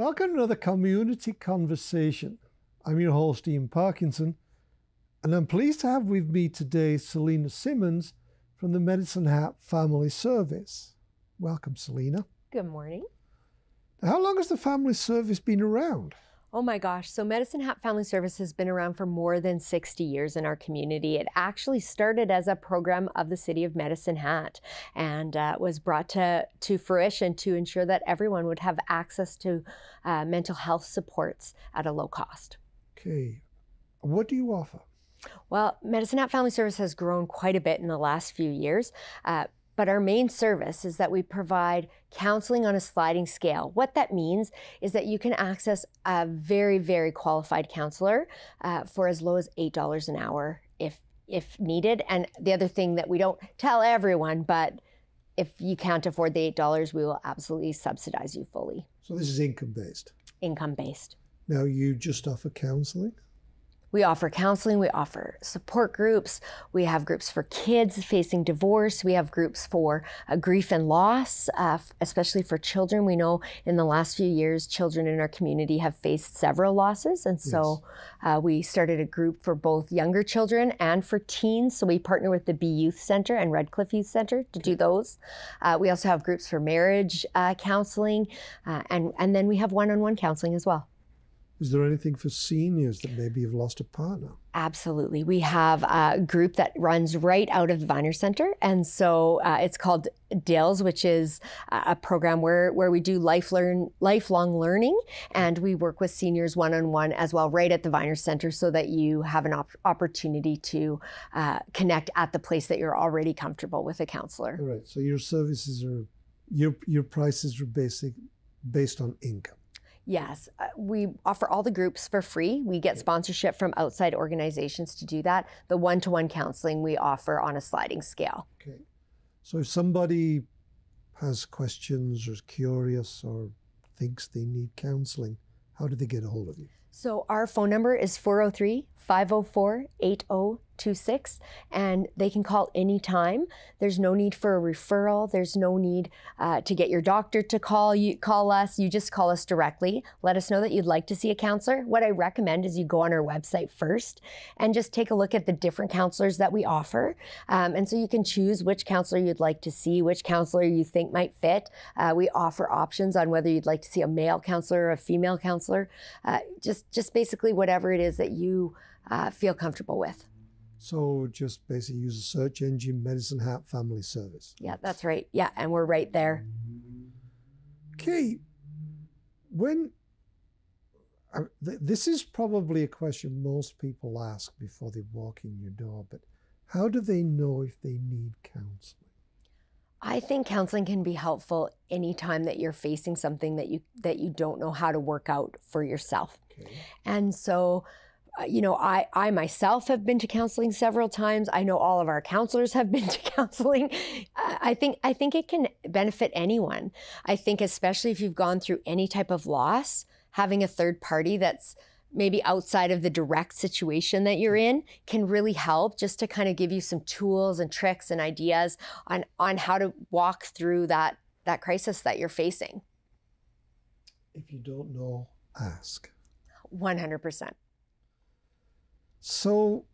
Welcome to another community conversation. I'm your host, Ian Parkinson, and I'm pleased to have with me today Selena Simmons from the Medicine Hat Family Service. Welcome, Selena. Good morning. How long has the Family Service been around? Oh my gosh. So, Medicine Hat Family Service has been around for more than 60 years in our community. It actually started as a program of the city of Medicine Hat and uh, was brought to, to fruition to ensure that everyone would have access to uh, mental health supports at a low cost. Okay. What do you offer? Well, Medicine Hat Family Service has grown quite a bit in the last few years. Uh, but our main service is that we provide counseling on a sliding scale. What that means is that you can access a very, very qualified counselor uh, for as low as $8 an hour if, if needed. And the other thing that we don't tell everyone, but if you can't afford the $8, we will absolutely subsidize you fully. So this is income based? Income based. Now you just offer counseling? We offer counseling, we offer support groups, we have groups for kids facing divorce, we have groups for uh, grief and loss, uh, especially for children. We know in the last few years, children in our community have faced several losses, and so yes. uh, we started a group for both younger children and for teens. So we partner with the Be Youth Center and Redcliff Youth Center to do those. Uh, we also have groups for marriage uh, counseling, uh, and, and then we have one on one counseling as well. Is there anything for seniors that maybe have lost a partner? Absolutely. We have a group that runs right out of the Veiner Center. And so uh, it's called DILS, which is a program where, where we do life learn, lifelong learning. And we work with seniors one on one as well, right at the Veiner Center, so that you have an op- opportunity to uh, connect at the place that you're already comfortable with a counselor. All right. So your services are, your, your prices are basic, based on income. Yes, uh, we offer all the groups for free. We get sponsorship from outside organizations to do that. The one to one counseling we offer on a sliding scale. Okay. So if somebody has questions or is curious or thinks they need counseling, how do they get a hold of you? So our phone number is 403 504 8026, and they can call anytime. There's no need for a referral. There's no need uh, to get your doctor to call you. Call us. You just call us directly. Let us know that you'd like to see a counselor. What I recommend is you go on our website first and just take a look at the different counselors that we offer, um, and so you can choose which counselor you'd like to see, which counselor you think might fit. Uh, we offer options on whether you'd like to see a male counselor or a female counselor. Uh, just just basically whatever it is that you uh, feel comfortable with. So just basically use a search engine, Medicine Hat Family Service. Yeah, that's right. Yeah, and we're right there. Okay, when this is probably a question most people ask before they walk in your door, but how do they know if they need counseling? I think counseling can be helpful anytime that you're facing something that you that you don't know how to work out for yourself. Okay. And so Uh, you know, I, I myself have been to counseling several times. I know all of our counselors have been to counseling. I think I think it can benefit anyone. I think especially if you've gone through any type of loss, having a third party that's maybe outside of the direct situation that you're in can really help just to kind of give you some tools and tricks and ideas on on how to walk through that that crisis that you're facing. If you don't know, ask. 100%. So,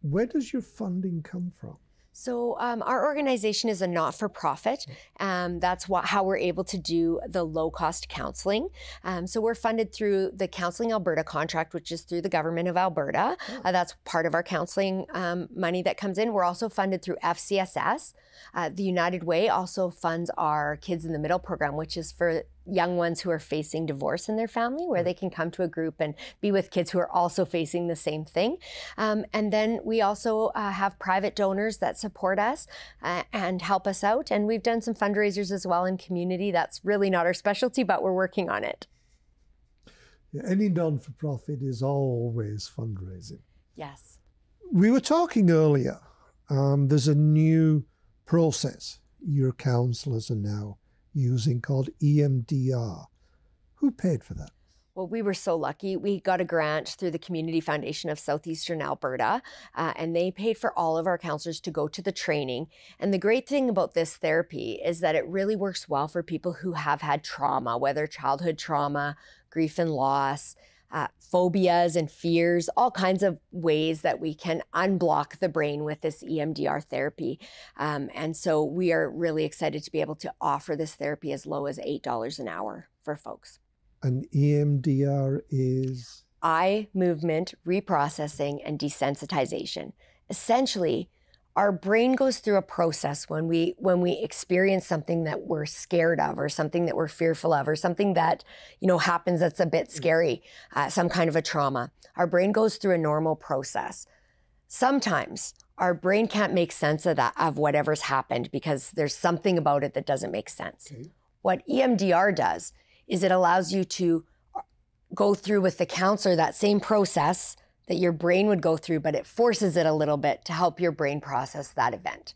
where does your funding come from? So, um, our organization is a not for profit. Um, that's what, how we're able to do the low cost counseling. Um, so, we're funded through the Counseling Alberta contract, which is through the government of Alberta. Oh. Uh, that's part of our counseling um, money that comes in. We're also funded through FCSS. Uh, the United Way also funds our Kids in the Middle program, which is for young ones who are facing divorce in their family, where they can come to a group and be with kids who are also facing the same thing. Um, and then we also uh, have private donors that support us uh, and help us out. And we've done some fundraisers as well in community. That's really not our specialty, but we're working on it. Yeah, any non for profit is always fundraising. Yes. We were talking earlier. Um, there's a new process your counselors are now using called EMDR. Who paid for that? Well, we were so lucky. We got a grant through the Community Foundation of Southeastern Alberta, uh, and they paid for all of our counselors to go to the training. And the great thing about this therapy is that it really works well for people who have had trauma, whether childhood trauma, grief and loss, uh, phobias and fears, all kinds of ways that we can unblock the brain with this EMDR therapy. Um, and so we are really excited to be able to offer this therapy as low as $8 an hour for folks. And EMDR is? Eye movement reprocessing and desensitization. Essentially, our brain goes through a process when we when we experience something that we're scared of or something that we're fearful of or something that you know happens that's a bit mm. scary uh, some kind of a trauma our brain goes through a normal process sometimes our brain can't make sense of that of whatever's happened because there's something about it that doesn't make sense okay. what emdr does is it allows you to uh, go through with the counselor that same process that your brain would go through, but it forces it a little bit to help your brain process that event.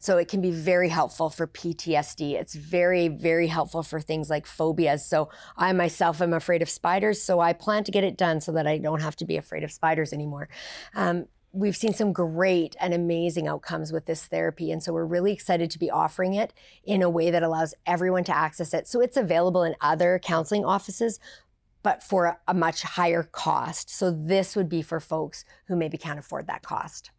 So it can be very helpful for PTSD. It's very, very helpful for things like phobias. So I myself am afraid of spiders, so I plan to get it done so that I don't have to be afraid of spiders anymore. Um, we've seen some great and amazing outcomes with this therapy. And so we're really excited to be offering it in a way that allows everyone to access it. So it's available in other counseling offices, but for a, much higher cost. So this would be for folks who maybe can't afford that cost.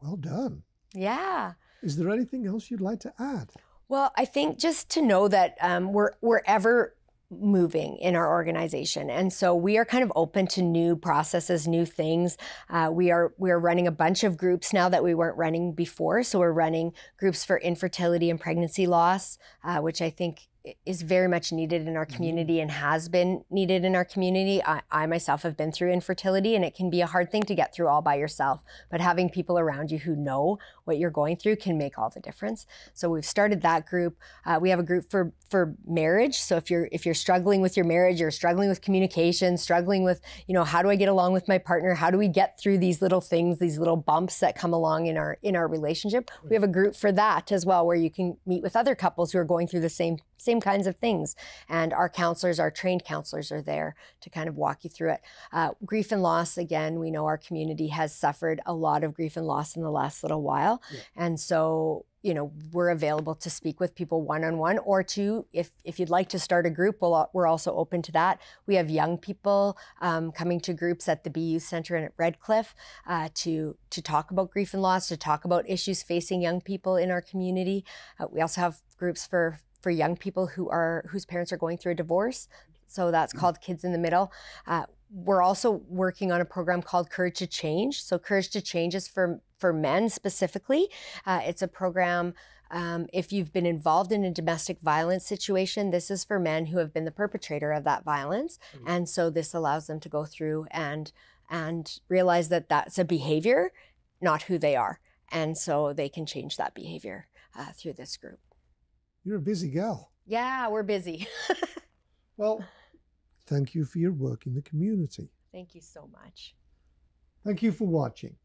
Well done. Yeah. Is there anything else you'd like to add? Well, I think just to know that um, we're we're ever moving in our organization, and so we are kind of open to new processes, new things. Uh, we are we are running a bunch of groups now that we weren't running before. So we're running groups for infertility and pregnancy loss, uh, which I think is very much needed in our mm-hmm. community and has been needed in our community. I, I, myself have been through infertility, and it can be a hard thing to get through all by yourself. But having people around you who know what you're going through can make all the difference. So we've started that group. Uh, we have a group for for marriage. So if you're if you're struggling with your marriage, you're struggling with communication, struggling with you know how do I get along with my partner? How do we get through these little things, these little bumps that come along in our in our relationship? We have a group for that as well, where you can meet with other couples who are going through the same same kinds of things. And our counselors, our trained counselors, are there to kind of walk you through it. Uh, grief and loss, again, we know our community has suffered a lot of grief and loss in the last little while. Yeah. And so, you know, we're available to speak with people one on one or to, if, if you'd like to start a group, we'll, we're also open to that. We have young people um, coming to groups at the BU Center and at Redcliff uh, to, to talk about grief and loss, to talk about issues facing young people in our community. Uh, we also have groups for for young people who are whose parents are going through a divorce. So that's mm. called Kids in the Middle. Uh, we're also working on a program called Courage to Change. So Courage to Change is for for men specifically. Uh, it's a program. Um, if you've been involved in a domestic violence situation, this is for men who have been the perpetrator of that violence, mm-hmm. and so this allows them to go through and and realize that that's a behavior, not who they are, and so they can change that behavior uh, through this group. You're a busy gal. Yeah, we're busy. well, thank you for your work in the community. Thank you so much. Thank you for watching.